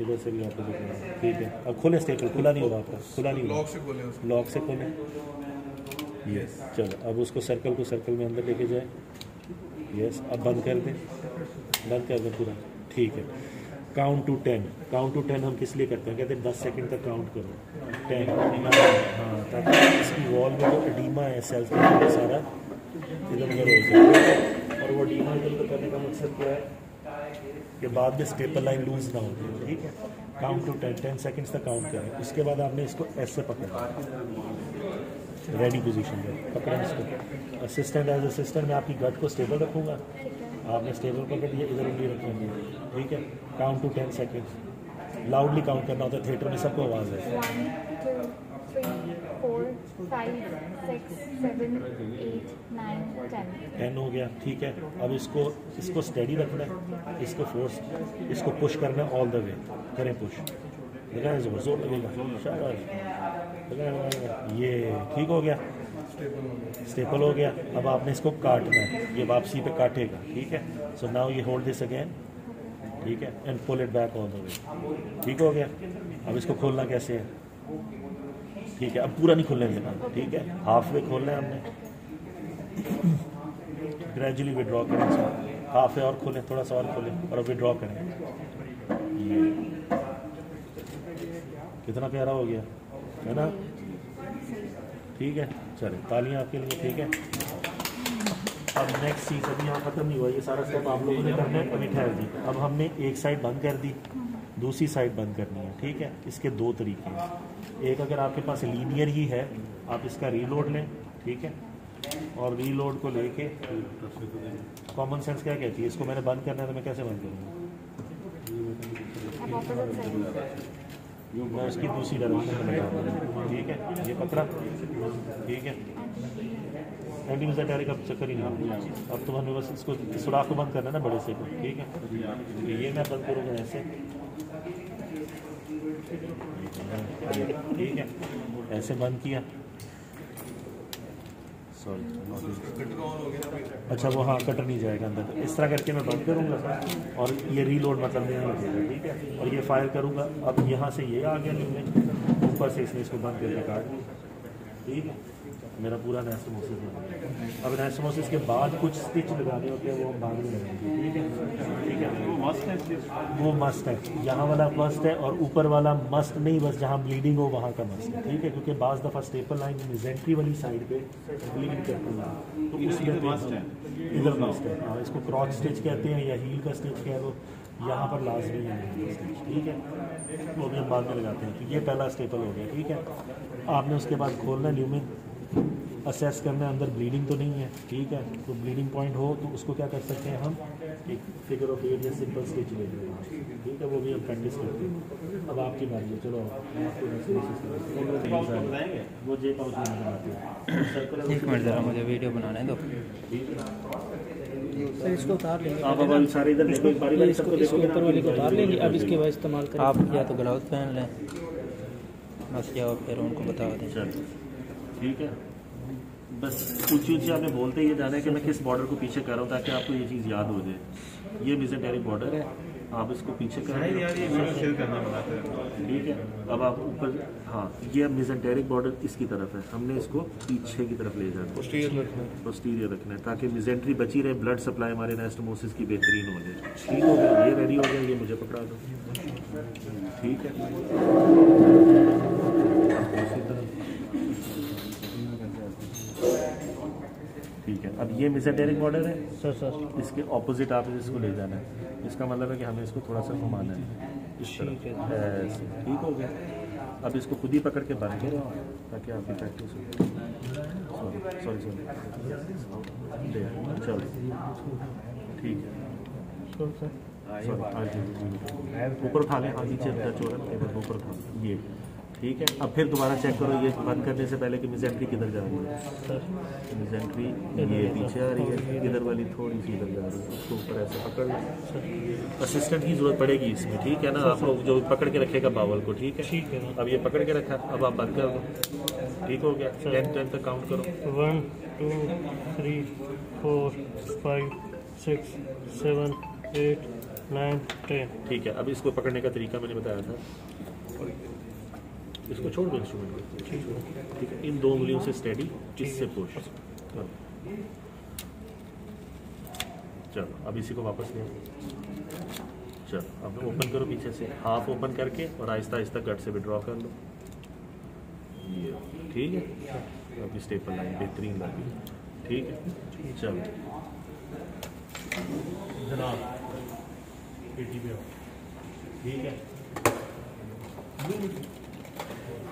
इधर से भी ऑपोजिट ठीक है। अब खोले स्टेपल खुला नहीं होगा आपका। खुला नहीं लॉक होगा से खोले लॉक से खोले। यस चलो अब उसको सर्कल को सर्कल में अंदर लेके जाए। यस अब बंद कर दें। बंद कर दें पूरा। ठीक है। Count to ten count to ten हम किस लिए करते हैं? कहते हैं दस सेकंड तक काउंट करो। टेन हाँ ताकि इसकी वॉल में जो एडीमा है सेल्फ का सारा इधर उधर हो जाए। और वो एडीमा इधर करने का मकसद क्या है? कि बाद में स्टेपल लाइन लूज ना हो ठीक है? Count to ten ten seconds तक काउंट करें। उसके बाद आपने इसको ऐसे पकड़ा। रेडी पोजीशन में पकड़ा इसको। असिस्टेंट एज असिस्टेंट मैं आपकी गट को स्टेबल रखूँगा। आपने स्टेबल पकड़ दिया इधर उंगली रखेंगे। ठीक है? Count to ten second loudly count करना होता है थिएटर में सबको आवाज़ है. टेन हो गया ठीक है। अब इसको इसको स्टेडी रखना है इसको फोर्स इसको पुश करना है ऑल द वे करें पुश लगाए ज़ोर ज़ोर लगेगा। ये ठीक हो गया। स्टेपल हो गया। अब आपने इसको काटना है। ये वापसी पे काटेगा ठीक है। सो नाउ ये होल्ड दिस अगेन ठीक है? And pull it back all the way ठीक हो गया? अब इसको खोलना कैसे है? ठीक है, अब पूरा नहीं खोलने देना। ठीक है? हाफ़ वे खोलना है हमने। ग्रेजुअली विड्रॉ करें हाफ़ वे और खोलें, थोड़ा सा और खोलें और अब विड्रॉ करें। कितना प्यारा हो गया, है ना? ठीक है? चले, तालियाँ आपके लिए, ठीक है? अब नेक्स्ट चीज़ अभी यहाँ ख़त्म नहीं हुआ ये सारा स्टेप आप लोगों ने करना है अभी ठहर दी। अब हमने एक साइड बंद कर दी दूसरी साइड बंद करनी है ठीक है? इसके दो तरीके हैं। एक अगर आपके पास लीनियर ही है आप इसका रीलोड लें ठीक है? और रीलोड को लेके कॉमन सेंस क्या कहती है? इसको मैंने बंद करना है तो मैं कैसे बंद करूँगा. मैं उसकी दूसरी डायरेक्शन में ठीक है? ये पकड़ा ठीक है? एंटी मिजर डायरेक्ट अब चक्कर ही नहीं। अब तो हमें बस इसको सुराख को बंद करना है ना बड़े से। ठीक है? ये मैं बंद करूँगा ऐसे। ठीक है? ऐसे बंद किया। सॉरी अच्छा वो हाँ कटर नहीं जाएगा अंदर। इस तरह करके मैं बंद करूँगा। और ये रीलोड मतलब देने लगेगा ठीक है? और ये फायर करूँगा। अब यहाँ से ये आ गया ऊपर से इसने इसको बंद करके काट ठीक है? मेरा पूरा नेस्टोमोसिस गया अब नेस्टोमोसिस के बाद कुछ स्टिच लगाने होते हैं वो हम बाद में लगाएँगे। ठीक है? ठीक है? वो मस्ट है वो मस्ट है। यहाँ वाला मस्ट है और ऊपर वाला मस्ट नहीं बस जहाँ ब्लीडिंग हो वहाँ का मस्ट है। ठीक है? क्योंकि बाज दफ़ा स्टेपल लाइन मिजेंट्री वाली साइड पे ब्लीड करती है। तो उसमें इधर मस्ट है हाँ। इसको क्रॉच स्टिच कहते हैं या हील का स्टिच कह लो। यहाँ पर लाजमी है ठीक है? वो भी हम बाद में लगाते हैं। तो ये पहला स्टेपल हो गया। ठीक है? आपने उसके बाद खोलना ल्यूमिन असेस करना है अंदर ब्लीडिंग तो नहीं है ठीक है तो ब्लीडिंग पॉइंट हो तो उसको क्या कर सकते हैं हम? एक फिगर ऑफ़ एट या सिंपल स्केच ले लेंगे ठीक है वो भी हम प्रैक्टिस करते हैं। अब आपकी बारी है चलो। वो जे पाउच में बनाते एक मिनट ज़रा मुझे वीडियो बनाने दो। ठीक है। सर इसको उतार लेंगे। आप अब सारे इधर देखो बारी बारी इसको सबको इसको ऊपर वाले को उतार लेंगे अब इसके बाद इस्तेमाल करें। आप या तो ग्लव्स पहन लें बस या फिर उनको बता दें। चलो ठीक है। बस ऊँची ऊँची आपने बोलते ये जाना है कि मैं किस बॉर्डर को पीछे कर रहा हूँ ताकि आपको ये चीज़ याद हो जाए। ये मिजेंटेरिक बॉर्डर है। आप इसको पीछे कर रहे हैं। ठीक है। अब आप ऊपर हाँ ये मिजेंटेरिक बॉर्डर इसकी तरफ़ है। हमने इसको पीछे की तरफ़ ले जाना है। पोस्टीरियर रखना है। पोस्टीरियर रखना है ताकि मिजेंट्री बची रहे ब्लड सप्लाई हमारे नेस्टोमोसिस की बेहतरीन हो जाए। ठीक हो गया ये रेडी हो गया ये मुझे पकड़ा दो। ठीक है। अब ये मिसेंटेरिक बॉर्डर है? Sir sir. इसके ऑपोजिट आप इसको ले जाना है। इसका मतलब है कि हमें इसको थोड़ा सा घुमाना है। इस ऐसे। ठीक हो गया। अब इसको खुद ही पकड़ के बंद करो ताकि आपकी प्रैक्टिस हो। सॉरी सॉरी सॉरी चलो। ठीक है। हाँ। ऊपर उठा लें। हाँ नीचे टच रहा ऊपर उठा। लें ये। ठीक है। अब फिर दोबारा चेक करो ये बंद करने से पहले कि मिजेंट्री किधर जा रही है? सर मिजेंट्री ये पीछे आ रही है इधर वाली थोड़ी सी इधर जा रही है उसको ऊपर ऐसे पकड़ असिस्टेंट की ज़रूरत पड़ेगी इसमें ठीक है ना? आप लोग जो पकड़ के रखेगा बावल को ठीक है? ठीक है अब ये पकड़ के रखा अब आप बंद कर दो। ठीक हो गया? टेन टेन तक काउंट करो। One two three four five six seven eight nine ten ठीक है अब इसको पकड़ने का तरीका मैंने बताया था। इसको छोड़ दो इंस्ट्रूमेंट को ठीक है, इन दो उंगलियों से स्टेडी इससे पुश चलो, अब इसी को वापस ले चलो, अब ओपन करो पीछे से। हाफ़ ओपन करके और आहिस्ता आहिस्ता गट से विड्रॉ कर लो। ये, ठीक है? अब स्टेपल लाइन बेहतरीन लगी। ठीक है? चलो। जनाब, पेटी पे ठीक हाँ?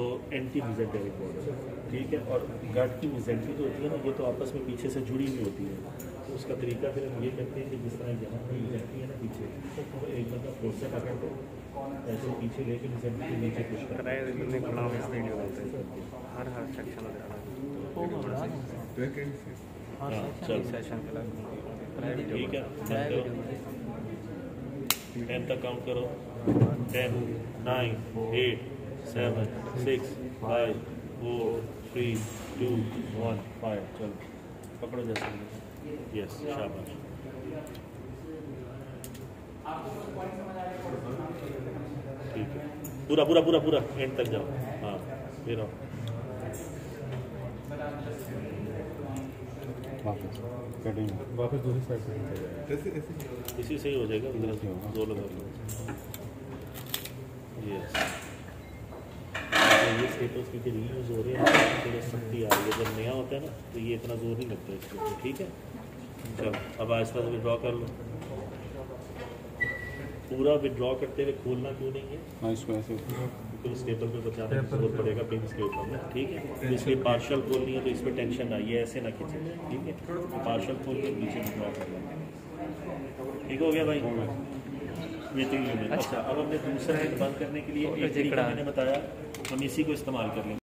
सो एंटी मिजेंटेरिक बॉर्डर ठीक है? और गट की मिजेंट्री जो होती है ना ये तो आपस में पीछे से जुड़ी हुई होती है। तो उसका तरीका फिर हम ये करते हैं कि जिस तरह यहाँ की मिजेंट्री है ना पीछे तो एक बंदा फोर्स से पकड़ दो ऐसे पीछे लेके मिजेंट्री के नीचे पुश कर। हर हर सेक्शन हाँ। लिए ठीक है टेन तक काउंट करो। Ten nine eight seven six five four three two one five चलो पकड़ो जैसे यस शाबाश। ठीक है। पूरा पूरा पूरा पूरा एंड तक जाओ। हाँ फिर आओ ऐसे ऐसे इसी से ही हो जाएगा दो लगा लो यस ये स्टेटस क्योंकि रीयूज हो रहे हैं तो थोड़ा सख्ती आ रही है जब नया होता है ना तो ये इतना ज़ोर नहीं लगता इसके ऊपर ठीक है? चलो अब आहिस्ता से विड्रॉ कर लो। पूरा विड्रॉ करते हुए खोलना क्यों नहीं है? क्योंकि स्टेपल पे बचाने की ज़रूरत पड़ेगा पिंस के ऊपर में ठीक है? तो इसलिए पार्शल खोलनी है तो इसमें टेंशन ना ये ऐसे ना खींचे ठीक है? पार्शल खोल के नीचे विड्रॉ कर लेंगे ठीक हो गया भाई? वेटिंग अच्छा। अब हमने दूसरा हेड बंद करने के लिए एक तरीका मैंने बताया। हम इसी को इस्तेमाल कर लेंगे।